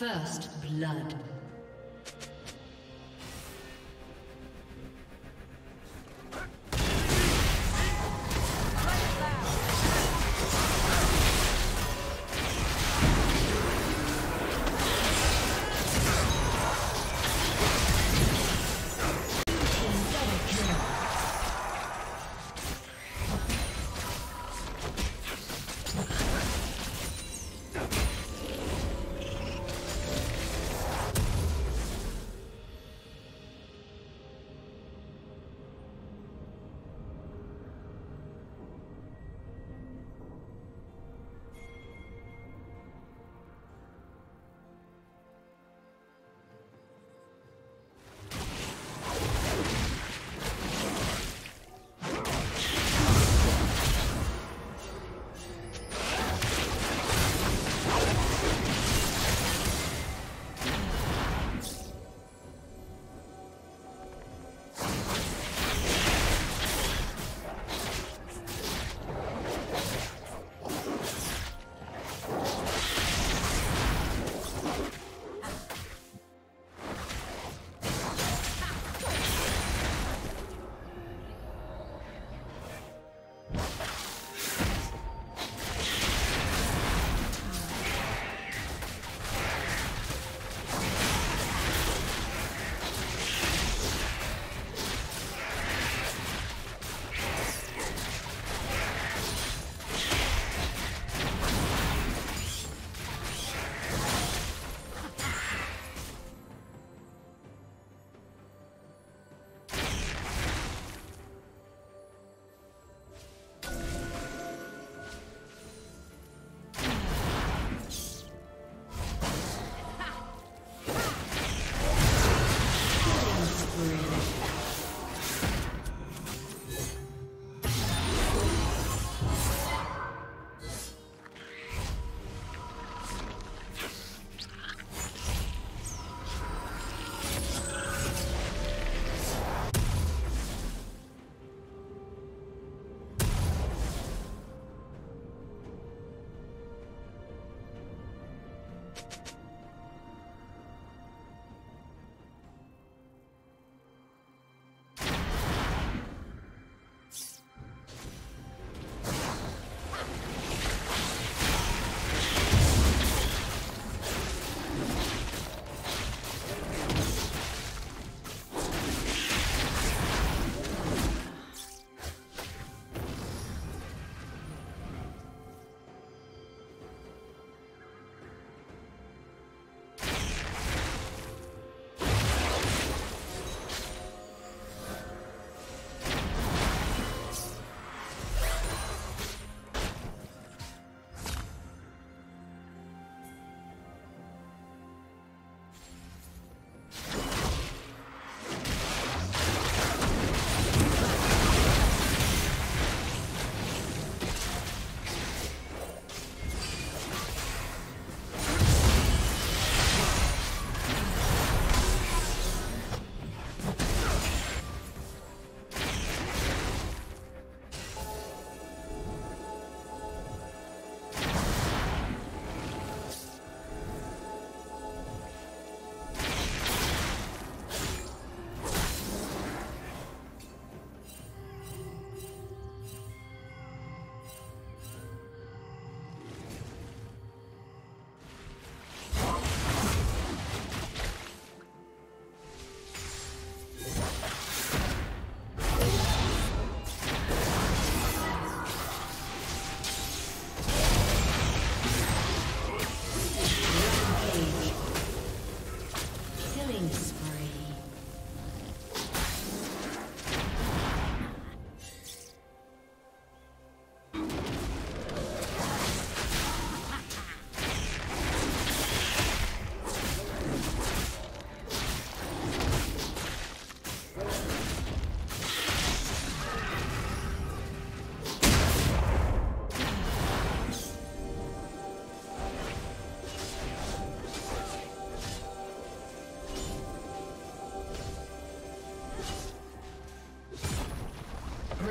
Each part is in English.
First blood.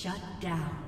Shut down.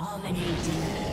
Dominating.